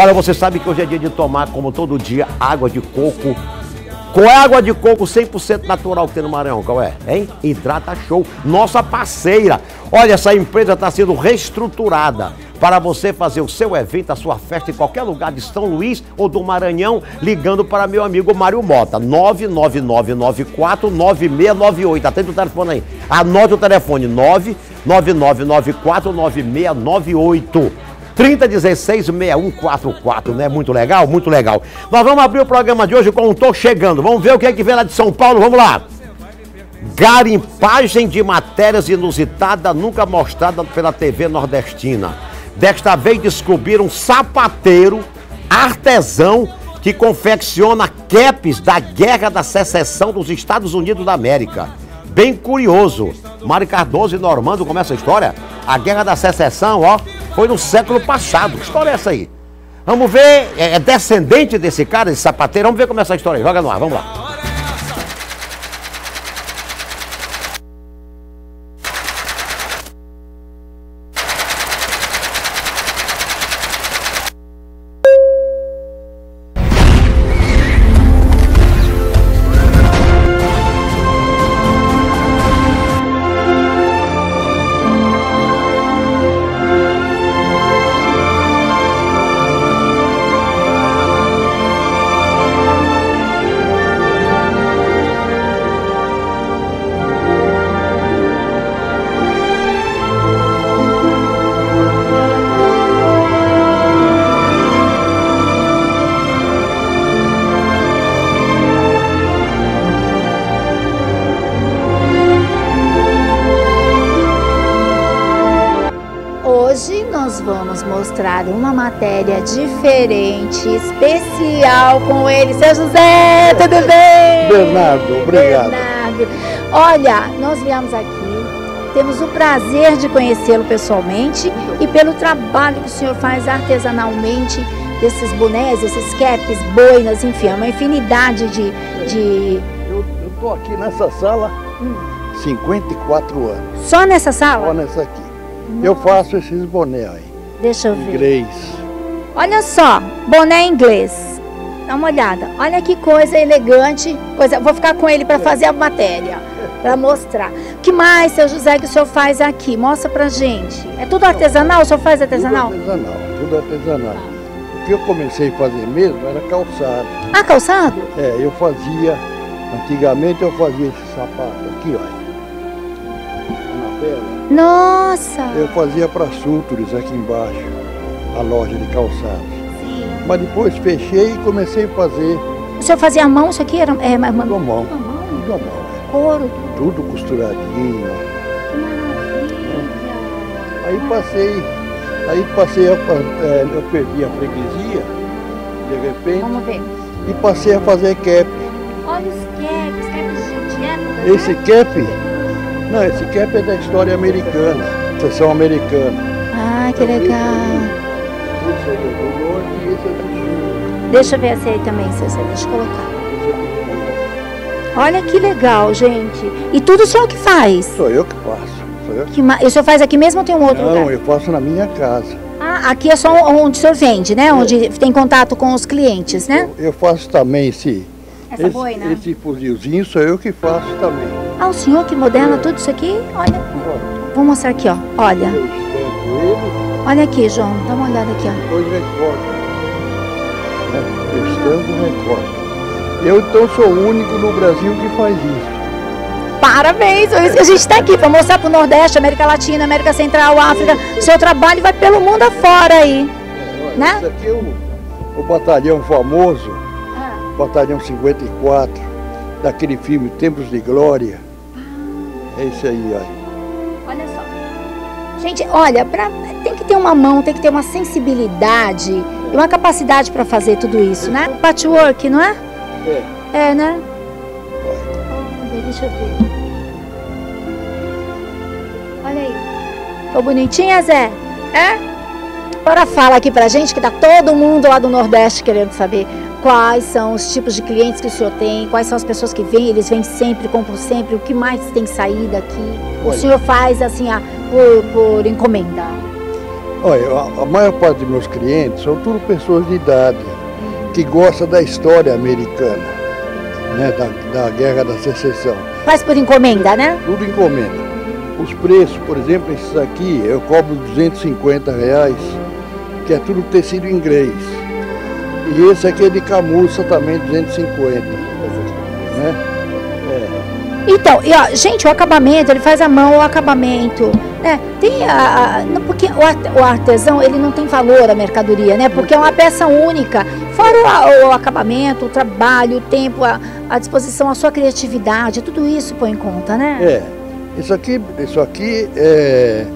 Olha, você sabe que hoje é dia de tomar, como todo dia, água de coco. Qual é a água de coco 100% natural que tem no Maranhão? Qual é? Hein? Hidrata Show, nossa parceira. Olha, essa empresa está sendo reestruturada para você fazer o seu evento, a sua festa em qualquer lugar de São Luís ou do Maranhão, ligando para meu amigo Mário Mota, 999949698. Atende o telefone aí. Anote o telefone, 999949698. 3016-6144, né? Muito legal, muito legal. Nós vamos abrir o programa de hoje com um Tô Chegando. Vamos ver o que é que vem lá de São Paulo. Vamos lá. Garimpagem de matérias inusitada nunca mostrada pela TV nordestina. Desta vez descobriram um sapateiro artesão que confecciona caps da Guerra da Secessão dos Estados Unidos da América. Bem curioso. Mário Cardoso e Normando começa a história. A Guerra da Secessão, ó, foi no século passado. Que história é essa aí? Vamos ver, é, é descendente desse cara, desse sapateiro. Vamos ver como é essa história aí. Joga no ar, vamos lá. Uma matéria diferente, especial com ele. Seu José, tudo bem? Bernardo, obrigado. Bernardo. Olha, nós viemos aqui, temos o prazer de conhecê-lo pessoalmente e pelo trabalho que o senhor faz artesanalmente desses bonés, esses caps, boinas, enfim, é uma infinidade de. de... Eu estou aqui nessa sala Hum. 54 anos, Só nessa só sala? nessa aqui. Eu faço esses bonés aí, Deixa eu ver. inglês. Olha só, boné inglês. Dá uma olhada. Olha que coisa elegante. Coisa, vou ficar com ele para fazer a matéria, para mostrar. O que mais, seu José, que o senhor faz aqui? Mostra pra gente. É tudo artesanal? O senhor faz artesanal? Tudo artesanal, tudo artesanal. O que eu comecei a fazer mesmo era calçado. Ah, calçado? É, eu fazia, antigamente eu fazia esse sapato aqui, olha. Na tela. Nossa! Eu fazia para Sutures aqui embaixo, a loja de calçados. Sim. Mas depois fechei e comecei a fazer O senhor fazia a mão? Isso aqui era é, uma, tudo à mão, tudo à mão. Couro? tudo costuradinho. Que maravilha! Aí passei, aí passei a, é, eu perdi a freguesia, de repente, Vamos ver. e passei a fazer cap. Olha os caps, caps de, de época. Esse cap, não, esse cap é da história americana, seção americana. Ah, que legal. Esse é do norte e esse é do sul. Deixa eu ver essa aí também, José. Deixa eu colocar. Esse é. Olha que legal, gente. E tudo o senhor que faz? Sou eu que faço. Sou eu que... Que ma... E o senhor faz aqui mesmo ou tem um outro Não, lugar? eu faço na minha casa. Ah, aqui é só onde o senhor vende, né? Onde tem contato com os clientes, né? Eu, eu faço também esse, Essa esse, boina. esse fuzilzinho, sou eu que faço também. Ah, o senhor que modela tudo isso aqui? Olha, vou mostrar aqui, ó. Olha, olha aqui, João. Dá uma olhada aqui, ó. depois recorto. né? Eu estampo e recorto. Eu então sou o único no Brasil que faz isso. Parabéns! Por isso que a gente está aqui, para mostrar para o Nordeste, América Latina, América Central, África. O seu trabalho vai pelo mundo afora aí. Olha, Né? Esse aqui é o, o batalhão famoso, batalhão 54, daquele filme Tempos de Glória. É esse aí, olha. Olha só. Gente, olha, pra, tem que ter uma mão, tem que ter uma sensibilidade e uma capacidade para fazer tudo isso, né? Patchwork, não é? É. É, né? Olha, deixa eu ver. Olha aí. Ficou bonitinha, Zé? É? Agora fala aqui pra gente que tá todo mundo lá do Nordeste querendo saber quais são os tipos de clientes que o senhor tem, quais são as pessoas que vêm, eles vêm sempre, compram sempre, o que mais tem saída aqui. O Olha. senhor faz assim, ah, por, por encomenda. Olha, a, a maior parte dos meus clientes são tudo pessoas de idade que gostam da história americana, né, da, da Guerra da Secessão. Faz por encomenda, né? Tudo encomenda. Os preços, por exemplo, esses aqui, eu cobro 250 reais, que é tudo tecido inglês. E esse aqui é de camurça também, 250. Né? É. Então, e, ó, gente, o acabamento, ele faz a mão o acabamento. Né? Tem a, a, porque o artesão ele não tem valor a mercadoria, né? Porque é uma peça única. Fora o, o acabamento, o trabalho, o tempo, a, a, disposição, a sua criatividade, tudo isso põe em conta, né? É. Isso aqui, isso aqui é,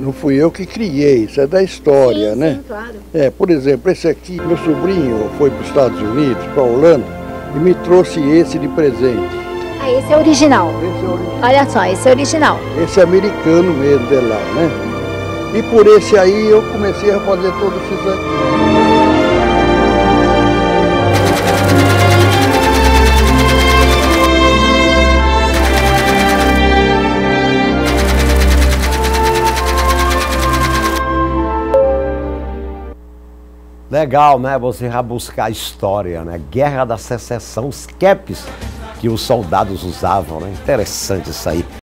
não fui eu que criei, isso é da história, sim, né? Sim, claro. É, por exemplo, esse aqui, meu sobrinho foi para os Estados Unidos, para a Holanda, e me trouxe esse de presente. Ah, esse é original. Esse é original. Olha só, esse é original. Esse é americano mesmo de lá, né? E por esse aí eu comecei a fazer todos esses aqui. Legal, né? Você vai buscar a história, né? Guerra da Secessão, os capes que os soldados usavam, né? Interessante isso aí.